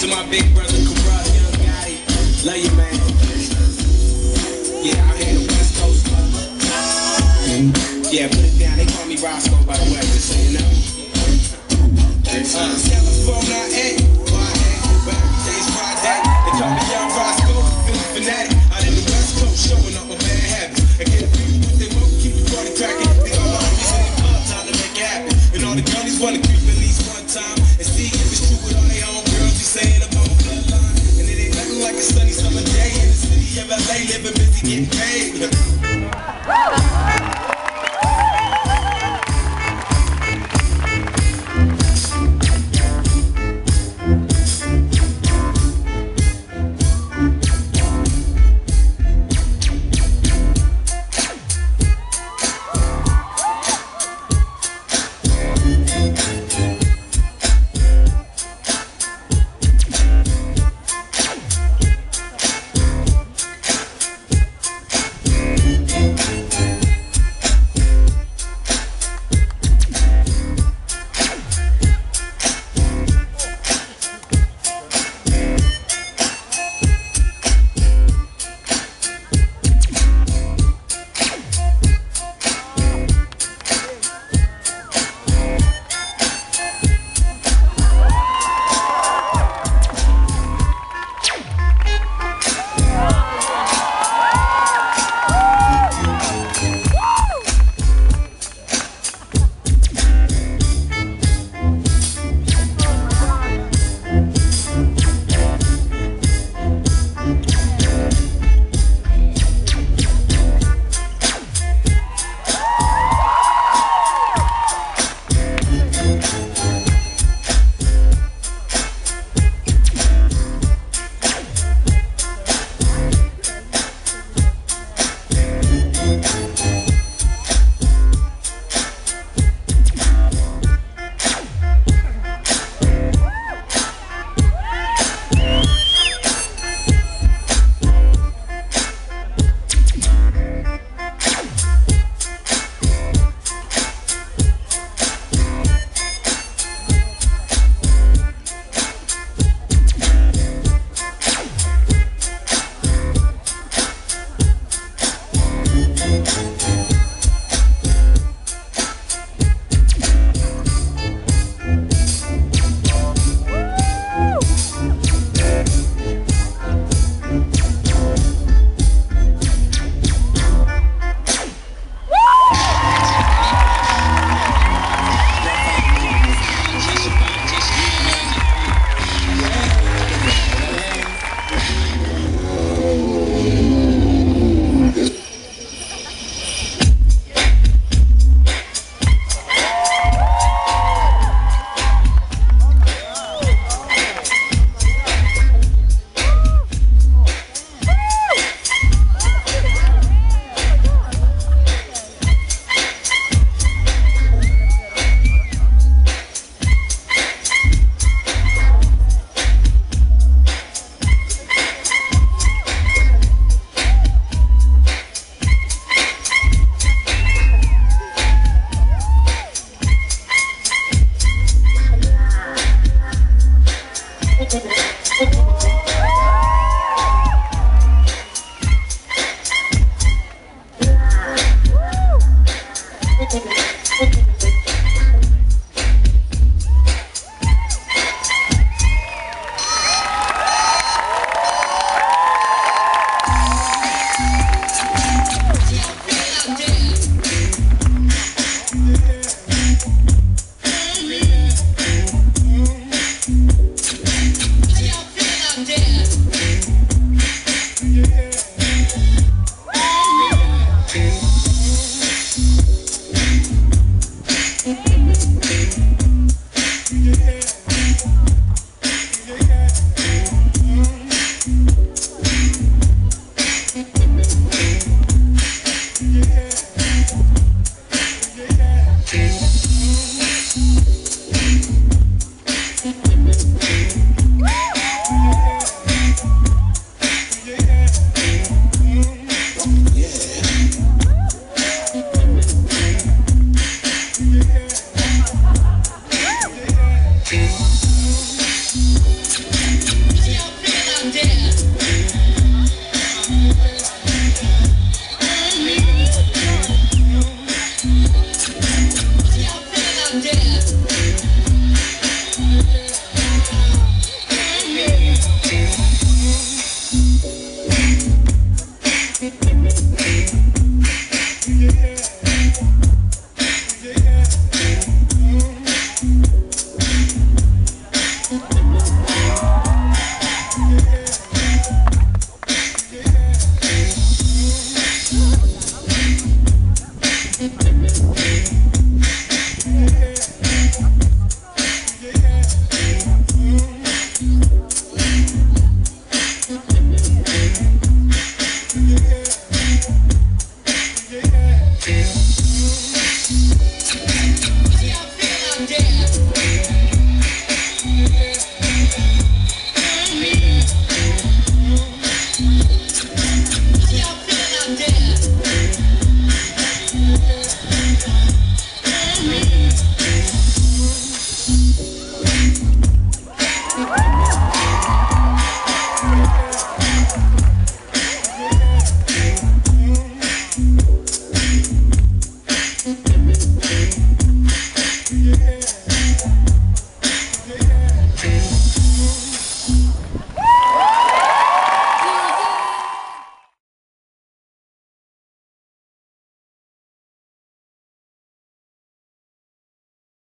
To my big brother, Cabral, Young Gotti. Love you, man. Yeah, I'm here in the West Coast. Yeah, put it down. They call me Roscoe, by the way. Just so you know. Uh, getting paid.